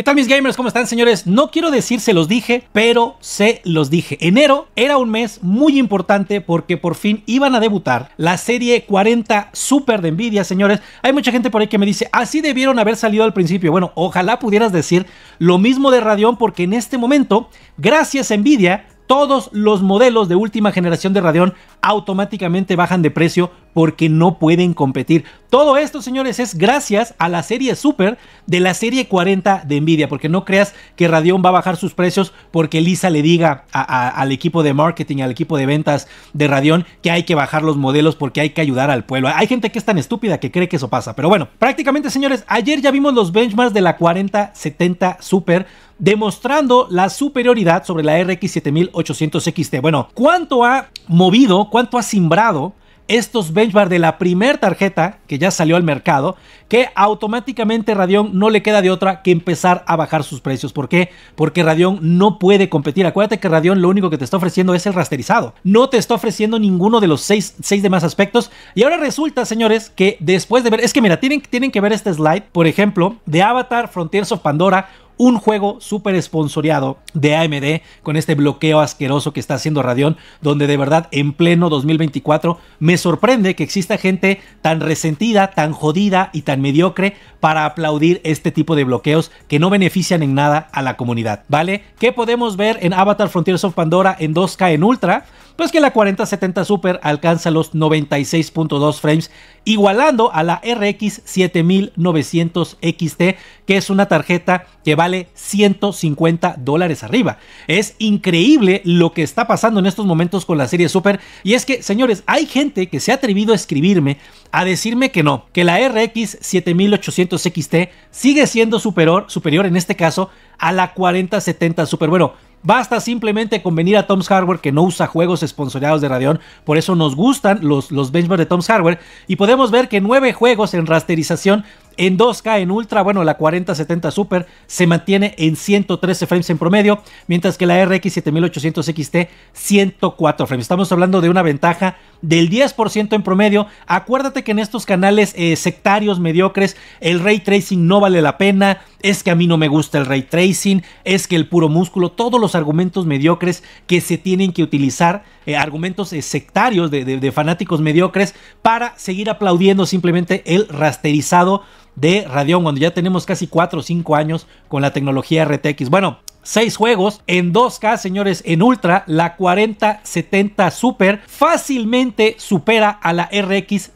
¿Qué tal mis gamers? ¿Cómo están señores? No quiero decir se los dije, pero se los dije. Enero era un mes muy importante porque por fin iban a debutar la serie 40 Super de Nvidia, señores. Hay mucha gente por ahí que me dice, así debieron haber salido al principio. Bueno, ojalá pudieras decir lo mismo de Radeon porque en este momento, gracias a Nvidia, todos los modelos de última generación de Radeon automáticamente bajan de precio porque no pueden competir. Todo esto, señores, es gracias a la serie Super de la serie 40 de Nvidia, porque no creas que Radeon va a bajar sus precios porque Lisa le diga al equipo de marketing, al equipo de ventas de Radeon que hay que bajar los modelos porque hay que ayudar al pueblo. Hay gente que es tan estúpida que cree que eso pasa, pero bueno, prácticamente, señores, ayer ya vimos los benchmarks de la 4070 Super demostrando la superioridad sobre la RX 7800 XT. Bueno, ¿cuánto ha movido, cuánto ha simbrado estos benchmarks de la primer tarjeta que ya salió al mercado, que automáticamente Radeon no le queda de otra que empezar a bajar sus precios. ¿Por qué? Porque Radeon no puede competir. Acuérdate que Radeon lo único que te está ofreciendo es el rasterizado. No te está ofreciendo ninguno de los seis, seis demás aspectos. Y ahora resulta, señores, que después de ver, es que mira, tienen, tienen que ver este slide, por ejemplo, de Avatar Frontiers of Pandora un juego súper esponsoreado de AMD con este bloqueo asqueroso que está haciendo Radeon, donde de verdad en pleno 2024 me sorprende que exista gente tan resentida, tan jodida y tan mediocre para aplaudir este tipo de bloqueos que no benefician en nada a la comunidad, ¿vale? ¿Qué podemos ver en Avatar Frontiers of Pandora en 2K en Ultra? Pues que la 4070 Super alcanza los 96.2 frames, igualando a la RX 7900 XT, que es una tarjeta que vale 150 dólares arriba. Es increíble lo que está pasando en estos momentos con la serie Super. Y es que, señores, hay gente que se ha atrevido a escribirme a decirme que no, que la RX 7800 XT sigue siendo superior, superior en este caso a la 4070 Super. Bueno, Basta simplemente con venir a Tom's Hardware que no usa juegos esponsoreados de Radeon, por eso nos gustan los, los benchmarks de Tom's Hardware. Y podemos ver que nueve juegos en rasterización en 2K en Ultra, bueno, la 4070 Super se mantiene en 113 frames en promedio, mientras que la RX 7800 XT 104 frames. Estamos hablando de una ventaja del 10% en promedio. Acuérdate que en estos canales eh, sectarios mediocres el ray tracing no vale la pena, es que a mí no me gusta el ray tracing, es que el puro músculo, todos los argumentos mediocres que se tienen que utilizar, eh, argumentos eh, sectarios de, fanáticos mediocres para seguir aplaudiendo simplemente el rasterizado de Radeon cuando ya tenemos casi 4 o 5 años con la tecnología RTX. Bueno, 6 juegos en 2K, señores, en Ultra, la 4070 Super fácilmente supera a la RX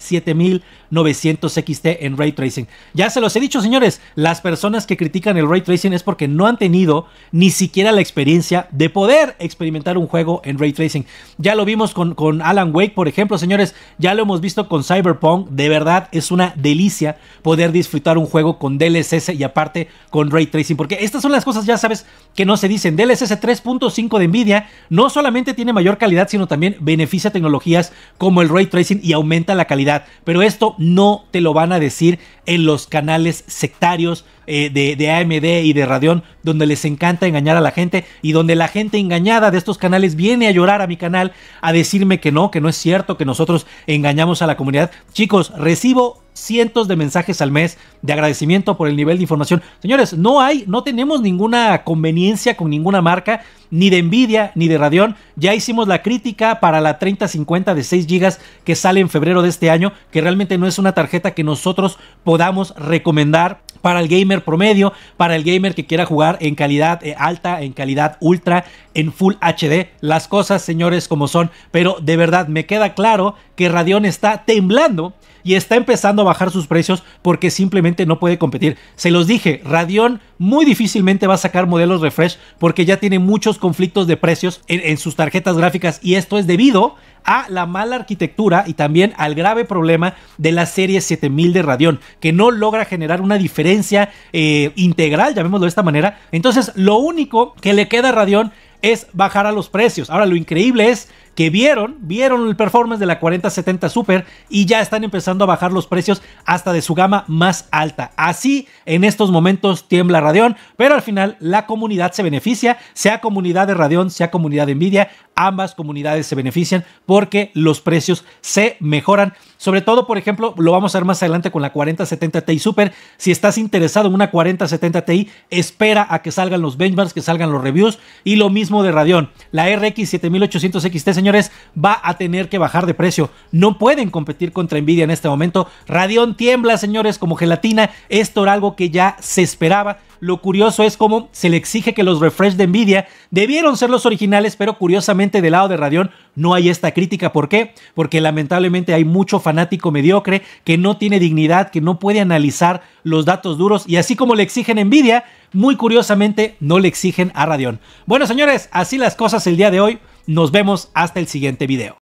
7900 XT en Ray Tracing. Ya se los he dicho, señores, las personas que critican el Ray Tracing es porque no han tenido ni siquiera la experiencia de poder experimentar un juego en Ray Tracing. Ya lo vimos con, con Alan Wake, por ejemplo, señores, ya lo hemos visto con Cyberpunk. De verdad, es una delicia poder disfrutar un juego con DLSS y aparte con Ray Tracing, porque estas son las cosas, ya sabes, que no se dicen. DLSS 3.5 de Nvidia no solamente tiene mayor calidad, sino también beneficia tecnologías como el ray tracing y aumenta la calidad. Pero no te lo van a decir en los canales sectarios eh, de, de, AMD y de Radeon, donde les encanta engañar a la gente y donde la gente engañada de estos canales viene a llorar a mi canal a decirme que no, que no es cierto, que nosotros engañamos a la comunidad. Chicos, recibo cientos de mensajes al mes de agradecimiento por el nivel de información. Señores, no hay, no tenemos ninguna conveniencia con ninguna marca, ni de Nvidia, ni de Radeon. Ya hicimos la crítica para la 3050 de 6 GB que sale en febrero de este año, que realmente no es una tarjeta que nosotros podamos recomendar para el gamer promedio, para el gamer que quiera jugar en calidad eh, alta, en calidad ultra, en Full HD. Las cosas, señores, como son. Pero de verdad, me queda claro que Radeon está temblando y está empezando a bajar sus precios porque simplemente no puede competir. Se los dije, Radeon muy difícilmente va a sacar modelos refresh porque ya tiene muchos conflictos de precios en, sus tarjetas gráficas y esto es debido a la mala arquitectura y también al grave problema de la serie 7000 de Radeon, que no logra generar una diferencia eh, integral, llamémoslo de esta manera. Entonces, lo único que le queda a Radeon es bajar a los precios. Ahora, lo increíble es que vieron, vieron el performance de la 4070 Super y ya están empezando a bajar los precios hasta de su gama más alta. Así en estos momentos tiembla Radeon, pero al final la comunidad se beneficia, sea comunidad de Radeon, sea comunidad de Nvidia, ambas comunidades se benefician porque los precios se mejoran. Sobre todo, por ejemplo, lo vamos a ver más adelante con la 4070 Ti Super. Si estás interesado en una 4070 Ti, espera a que salgan los benchmarks, que salgan los reviews. Y lo mismo de Radeon. La RX 7800 XT, señores, va a tener que bajar de precio. No pueden competir contra Nvidia en este momento. Radeon tiembla, señores, como gelatina. Esto era algo que ya se esperaba. Lo curioso es cómo se le exige que los refresh de Nvidia debieron ser los originales, pero curiosamente del lado de Radeon no hay esta crítica. ¿Por qué? Porque lamentablemente hay mucho fanático mediocre que no tiene dignidad, que no puede analizar los datos duros y así como le exigen Nvidia, muy curiosamente no le exigen a Radeon. Bueno, señores, así las cosas el día de hoy. Nos vemos hasta el siguiente video.